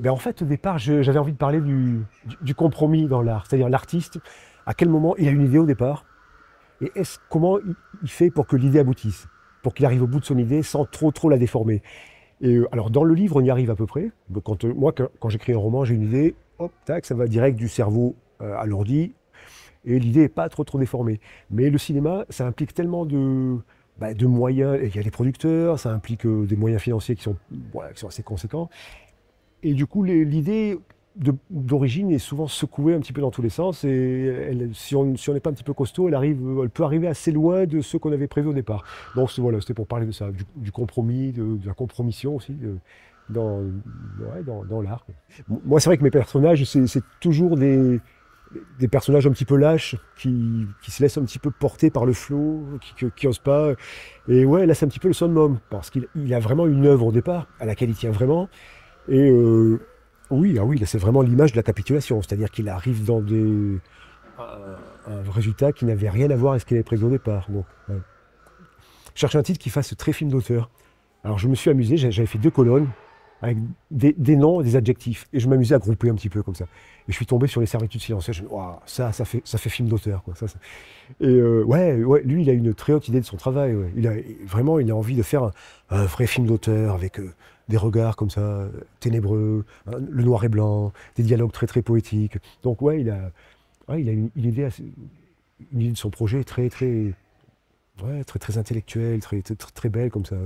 ben, En fait, au départ, j'avais envie de parler du, compromis dans l'art. C'est-à-dire l'artiste, à quel moment il a une idée au départ, et comment il fait pour que l'idée aboutisse, pour qu'il arrive au bout de son idée sans trop trop la déformer? Euh, alors dans le livre, on y arrive à peu près. Euh, moi, quand, j'écris un roman, j'ai une idée, hop, tac, ça va direct du cerveau euh, à l'ordi, et l'idée n'est pas trop trop déformée. Mais le cinéma, ça implique tellement de, bah, moyens. Il y a les producteurs, ça implique des moyens financiers qui sont assez conséquents. Et du coup, l'idée d'origine est souvent secouée un petit peu dans tous les sens. Et si on n'est pas un petit peu costaud, elle, peut arriver assez loin de ce qu'on avait prévu au départ. Donc voilà, c'était pour parler de ça, du, compromis, de, la compromission aussi. dans, dans, l'art. Moi, c'est vrai que mes personnages, c'est toujours des, personnages un petit peu lâches, qui, qui, se laissent un petit peu porter par le flot, qui n'osent pas. Et ouais, là, c'est un petit peu le summum, parce qu'il a vraiment une œuvre au départ, à laquelle il tient vraiment. Et, euh, oui, ah oui, c'est vraiment l'image de la capitulation, c'est-à-dire qu'il arrive dans des, un, résultat qui n'avait rien à voir avec ce qu'il avait prévu au départ. Donc, cherche un titre qui fasse très film d'auteur. Alors je me suis amusé, j'avais fait deux colonnes avec des, noms et des adjectifs. Et je m'amusais à grouper un petit peu comme ça. Et je suis tombé sur les servitudes silencieuses. Ça, ça fait, ça fait film d'auteur. Et euh, ouais, ouais, lui, il a une très haute idée de son travail. Il a, vraiment, il a envie de faire un, vrai film d'auteur avec euh, des regards comme ça, ténébreux, hein, le noir et blanc, des dialogues très très poétiques. Donc ouais, il a, il a une, idée une idée de son projet très très Ouais, très très intellectuelle, très, très, belle comme ça.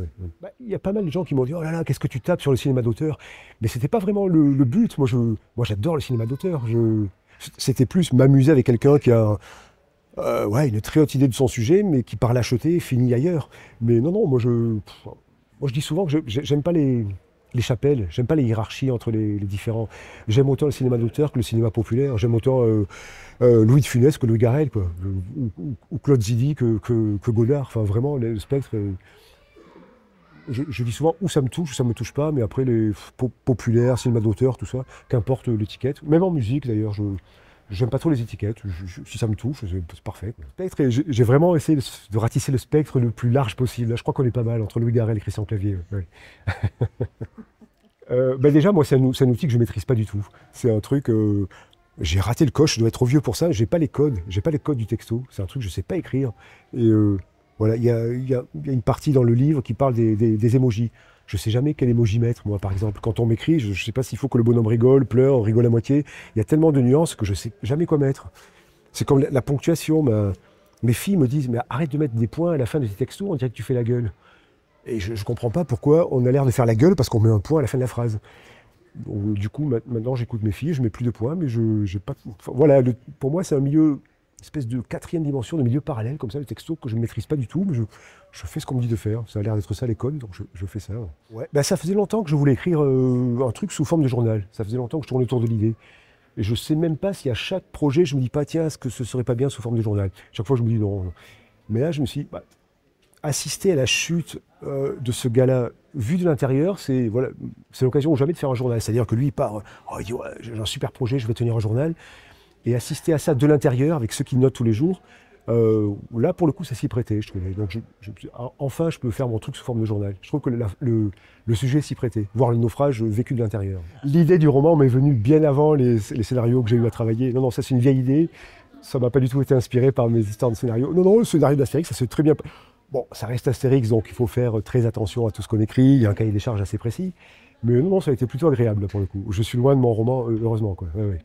Bah, il y a pas mal de gens qui m'ont dit Oh là là, qu'est-ce que tu tapes sur le cinéma d'auteur? Mais c'était pas vraiment le, but. Moi, je, moi, j'adore le cinéma d'auteur. Je, c'était plus m'amuser avec quelqu'un qui a euh, ouais, une très haute idée de son sujet, mais qui par l'acheter finit ailleurs. Mais non, non, moi je, je dis souvent que j'aime pas les, les chapelles, j'aime pas les hiérarchies entre les, différents. J'aime autant le cinéma d'auteur que le cinéma populaire. J'aime autant euh, euh, Louis de Funès que Louis Garrel. Ou, Claude Zidi que, que, Godard. Enfin, vraiment, le spectre. Euh, je, dis souvent où ça me touche, où ça me touche pas, mais après les populaires, cinéma d'auteur, tout ça, qu'importe l'étiquette. Même en musique d'ailleurs, je, J'aime pas trop les étiquettes. si ça me touche, c'est parfait. J'ai vraiment essayé de, ratisser le spectre le plus large possible. je crois qu'on est pas mal entre Louis Garrel et Christian Clavier. Euh, ben déjà, moi, c'est un, outil que je maîtrise pas du tout. C'est un truc. Euh, j'ai raté le coche. Je dois être trop vieux pour ça. J'ai pas les codes. J'ai pas les codes du texto. C'est un truc que je sais pas écrire. Et euh, voilà, il y a, une partie dans le livre qui parle des, des, des émojis. Je sais jamais quel émoji mettre, moi, par exemple. Quand on m'écrit, je ne sais pas s'il faut que le bonhomme rigole, pleure, rigole à moitié. Il y a tellement de nuances que je sais jamais quoi mettre. C'est comme la, ponctuation. mes filles me disent, mais arrête de mettre des points à la fin de tes textos, on dirait que tu fais la gueule. Et je ne comprends pas pourquoi on a l'air de faire la gueule parce qu'on met un point à la fin de la phrase. du coup, maintenant, j'écoute mes filles, je mets plus de points, mais je n'ai pas. voilà, pour moi, c'est un milieu espèce de quatrième dimension, de milieu parallèle, comme ça, le texto que je ne maîtrise pas du tout, mais je, fais ce qu'on me dit de faire. Ça a l'air d'être ça l'école, donc je, fais ça. Ouais. Ben, ça faisait longtemps que je voulais écrire euh, un truc sous forme de journal. Ça faisait longtemps que je tournais autour de l'idée. Et je ne sais même pas si à chaque projet, je me dis pas, tiens, est-ce que ce serait pas bien sous forme de journal? Chaque fois, je me dis non. Mais là, je me suis dit, bah, assister à la chute euh, de ce gars-là, vu de l'intérieur, c'est voilà, l'occasion ou jamais de faire un journal. C'est-à-dire que lui, il part, oh, il dit, j'ai un super projet, je vais tenir un journal et assister à ça de l'intérieur avec ceux qui notent tous les jours, euh, là pour le coup ça s'y prêtait, je trouvais. Donc enfin je peux faire mon truc sous forme de journal. Je trouve que le, sujet s'y prêtait, voir le naufrage vécu de l'intérieur. L'idée du roman m'est venue bien avant les, scénarios que j'ai eu à travailler. Non, non, ça c'est une vieille idée. Ça m'a pas du tout été inspiré par mes histoires de scénario. Non, non, le scénario d'Astérix, ça s'est très bien. Bon, ça reste Astérix, donc il faut faire très attention à tout ce qu'on écrit. Il y a un cahier des charges assez précis. Mais non, non, ça a été plutôt agréable pour le coup. Je suis loin de mon roman, heureusement. Quoi. Ouais, ouais.